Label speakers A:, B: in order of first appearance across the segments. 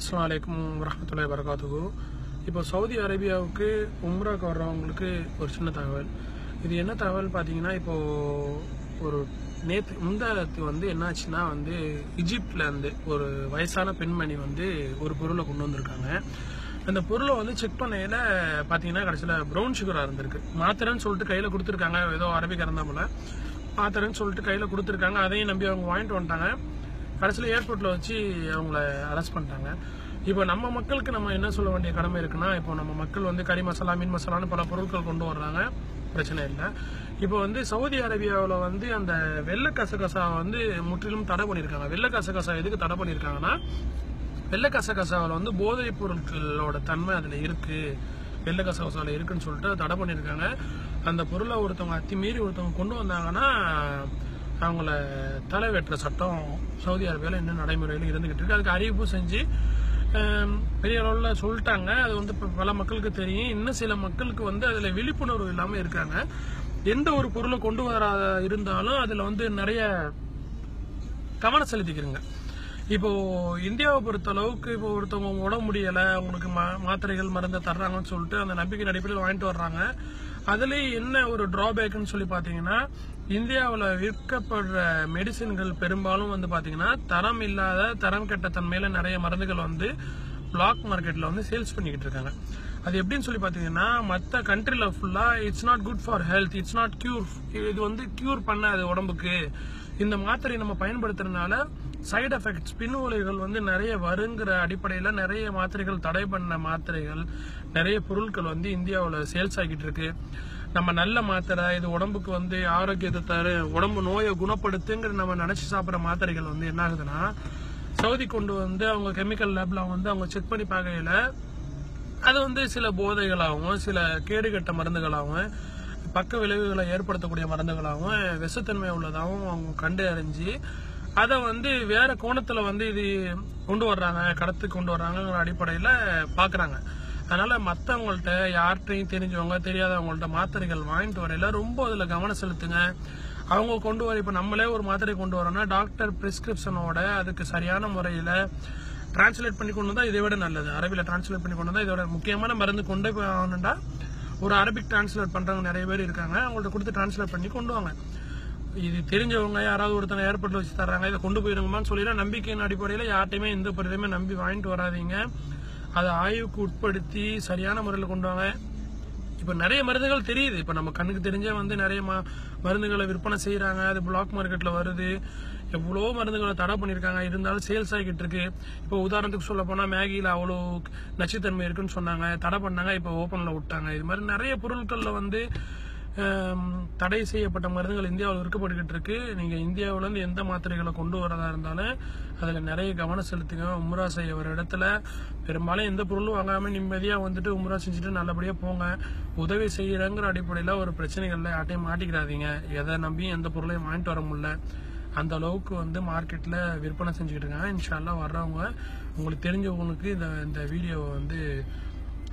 A: அஸ்லாம் அலைக்கும் வரமத்துல வரகாத்துக்கு இப்போ சவுதி அரேபியாவுக்கு உம்ராக்கு வர்றவங்களுக்கு ஒரு சின்ன தகவல். இது என்ன தகவல் பார்த்தீங்கன்னா இப்போ ஒரு நேற்று முந்தாத்து வந்து என்னாச்சுன்னா வந்து இஜிப்டில் இருந்து ஒரு வயசான பெண்மணி வந்து ஒரு பொருளை கொண்டு வந்திருக்காங்க. அந்த பொருளை வந்து செக் பண்ணையில் பார்த்தீங்கன்னா கடைசியில் ப்ரௌன் சுகராக இருந்திருக்கு. மாத்திரைன்னு சொல்லிட்டு கையில் கொடுத்துருக்காங்க. ஏதோ அரபிக் கறந்த போல. மாத்திரைன்னு சொல்லிட்டு கையில் கொடுத்துருக்காங்க. அதையும் நம்பி அவங்க வாங்கிட்டு வந்துட்டாங்க. கடைசியில் ஏர்போர்ட்டில் வச்சு அவங்கள அரெஸ்ட் பண்ணிட்டாங்க. இப்போ நம்ம மக்களுக்கு நம்ம என்ன சொல்ல வேண்டிய கடமை இருக்குன்னா இப்போ நம்ம மக்கள் வந்து கறி மசாலா மீன் மசாலான்னு பல பொருட்கள் கொண்டு வர்றாங்க. பிரச்சனை இல்லை. இப்போ வந்து சவுதி அரேபியாவில் வந்து அந்த வெள்ளை கசகசா வந்து முற்றிலும் தடை பண்ணியிருக்காங்க வெள்ளை கசகசா எதுக்கு தடை பண்ணியிருக்காங்கன்னா வெள்ளை கசகசாவில் வந்து போதைப் பொருட்களோட தன்மை அதில் இருக்குது வெள்ளை கசகசாவில் இருக்குன்னு சொல்லிட்டு தடை பண்ணியிருக்காங்க அந்த பொருளை ஒருத்தவங்க அத்திமீறி ஒருத்தவங்க கொண்டு வந்தாங்கன்னா அவங்கள தலை வெட்டுற சட்டம் சவுதி அரேபியாவில் இன்னும் நடைமுறையில் இருந்துகிட்டு இருக்கு. அதுக்கு அறிவிப்பு செஞ்சு பெரிய அளவில் சொல்லிட்டாங்க. அது வந்து பல மக்களுக்கு தெரியும். இன்னும் சில மக்களுக்கு வந்து அதில் விழிப்புணர்வு இல்லாமல் இருக்காங்க. எந்த ஒரு பொருளை கொண்டு வர இருந்தாலும் அதில் வந்து நிறைய கவனம் செலுத்திக்கிறங்க. இப்போ இந்தியாவை பொறுத்த அளவுக்கு இப்போ ஒருத்தவங்க உடம்பு முடியலை அவங்களுக்கு மா- மாத்திரைகள் மருந்தை தர்றாங்கன்னு சொல்லிட்டு அந்த நம்பிக்கை அடிப்படையில் வாங்கிட்டு வர்றாங்க. அதுலேயும் என்ன ஒரு டிராபேக்னு சொல்லி பார்த்தீங்கன்னா இந்தியாவில் விற்கப்படுற மெடிசின்கள் பெரும்பாலும் வந்து பார்த்தீங்கன்னா தரம் இல்லாத தரம் கெட்ட தன்மையில் நிறைய மருந்துகள் வந்து பிளாக் மார்க்கெட்டில் வந்து சேல்ஸ் பண்ணிக்கிட்டு இருக்காங்க. அது எப்படின்னு சொல்லி பார்த்தீங்கன்னா மற்ற கண்ட்ரியில் ஃபுல்லாக it's not good for health it's not cure இது வந்து கியூர் பண்ணாது உடம்புக்கு. இந்த மாத்திரை நம்ம பயன்படுத்துறதுனால சைடு எஃபெக்ட்ஸ் பின்விளைவுகள் வந்து நிறைய வருங்கிற அடிப்படையில் நிறைய மாத்திரைகள் தடை பண்ண மாத்திரைகள் நிறைய பொருட்கள் வந்து இந்தியாவில் சேல்ஸ் ஆகிட்டு இருக்கு. நம்ம நல்ல மாத்திரை இது உடம்புக்கு வந்து ஆரோக்கியத்தை தரு உடம்பு நோயை குணப்படுத்துங்கிற நம்ம நினைச்சு சாப்பிட்ற மாத்திரைகள் வந்து என்ன ஆகுதுன்னா சவுதி கொண்டு வந்து அவங்க கெமிக்கல் லேப்ல வந்து அவங்க செக் பண்ணி பார்க்கையில அது வந்து சில போதைகளாகவும் சில கேடுகட்ட மருந்துகளாகவும் பக்க விளைவுகளை ஏற்படுத்தக்கூடிய மருந்துகளாகவும் விஷத்தன்மை உள்ளதாகவும் அவங்க கண்டு அறிஞ்சு அதை வந்து வேற கோணத்துல வந்து இது கொண்டு வர்றாங்க கடத்துக்கு கொண்டு வர்றாங்கிற அடிப்படையில் பார்க்குறாங்க அதனால மற்றவங்கள்ட்ட யார்கிட்டையும் தெரிஞ்சவங்க தெரியாதவங்கள்ட்ட மாத்திரைகள் வாங்கிட்டு வரையில ரொம்ப அதில் கவனம் செலுத்துங்க. அவங்க கொண்டு வர இப்போ நம்மளே ஒரு மாத்திரை கொண்டு வரோம்னா டாக்டர் பிரிஸ்கிரிப்ஷனோட அதுக்கு சரியான முறையில் டிரான்ஸ்லேட் பண்ணி கொண்டு வந்தா இதை விட நல்லது. அரபியில் டிரான்ஸ்லேட் பண்ணி கொண்டு வந்தா இதோட முக்கியமான மருந்து கொண்டு போய் ஆகணும்டா ஒரு அரபிக் டிரான்ஸ்லேட் பண்றவங்க நிறைய பேர் இருக்காங்க. அவங்கள்ட்ட கொடுத்து டிரான்ஸ்லேட் பண்ணி கொண்டு வாங்க. இது தெரிஞ்சவங்க யாராவது ஒருத்தனை ஏற்பட்டு வச்சு தர்றாங்க இதை கொண்டு போயிருங்கம்மான்னு சொல்லி நம்பிக்கையின் அடிப்படையில் யார்ட்டையுமே எந்த பொருளையுமே நம்பி வாங்கிட்டு வராதிங்க. அதை ஆய்வுக்கு உட்படுத்தி சரியான முறையில் கொண்டு வாங்க. இப்போ நிறைய மருந்துகள் தெரியுது. இப்போ நம்ம கண்ணுக்கு தெரிஞ்சே வந்து நிறைய ம- மருந்துகளை விற்பனை செய்கிறாங்க அது பிளாக் மார்க்கெட்டில் வருது. எவ்வளோ மருந்துகளை தடை பண்ணியிருக்காங்க. இருந்தாலும் சேல்ஸ் ஆகிட்டு இருக்கு. இப்போ உதாரணத்துக்கு சொல்ல போனால் மேகியில் அவ்வளோ நச்சுத்தன்மை இருக்குன்னு சொன்னாங்க. தடை பண்ணாங்க. இப்போ ஓப்பனில் விட்டாங்க. இது மாதிரி நிறைய பொருட்களில் வந்து தடை செய்யப்பட்ட மருந்துகள் இந்தியாவில் விற்கப்பட்டுக்கிட்டு இருக்கு. நீங்கள் இந்தியாவிலேருந்து எந்த மாத்திரைகளை கொண்டு வரதா இருந்தாலும் அதில் நிறைய கவனம் செலுத்துங்க. உம்ரா செய்ய ஒரு இடத்துல பெரும்பாலும் எந்த பொருளும் வாங்காமல் நிம்மதியாக வந்துட்டு உம்ரா செஞ்சுட்டு நல்லபடியாக போங்க. உதவி செய்கிறங்கிற அடிப்படையில் ஒரு பிரச்சனைகளில் யார்ட்டையும் மாட்டிக்கிறாதீங்க எதை நம்பியும் எந்த பொருளையும் வாங்கிட்டு வர முடியல. அந்த அளவுக்கு வந்து மார்க்கெட்டில் விற்பனை செஞ்சுக்கிட்டு இருக்காங்க. இன்ஷால்லாம் வர்றவங்க உங்களுக்கு தெரிஞ்சவங்களுக்கு இந்த இந்த வீடியோவை வந்து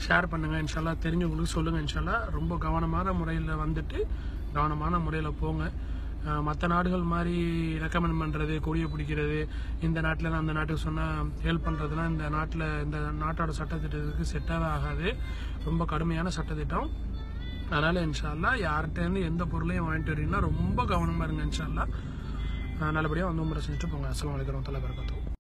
A: ஷேர் பண்ணுங்கள் இன்ஷால்லா. தெரிஞ்சவங்களுக்கு சொல்லுங்கள் இன்ஷால்லா. ரொம்ப கவனமான முறையில் வந்துட்டு கவனமான முறையில் போங்க. மற்ற நாடுகள் மாதிரி ரெக்கமெண்ட் பண்ணுறது கொடியை பிடிக்கிறது இந்த நாட்டில் அந்த நாட்டுக்கு சொன்னால் ஹெல்ப் பண்ணுறதுலாம் இந்த நாட்டில் இந்த நாட்டோட சட்டத்திட்டத்துக்கு செட்டாகவே ஆகாது. ரொம்ப கடுமையான சட்டத்திட்டம். அதனால் இன்ஷால்லா யார்கிட்டேருந்து எந்த பொருளையும் வாங்கிட்டு வரீங்கன்னா ரொம்ப கவனமாக இருங்க இன்ஷால்லா. நல்லபடியாக வந்து உங்களை செஞ்சுட்டு போங்க. அஸ்லாம் வலைக்கம் வரமத்துல்லாஹி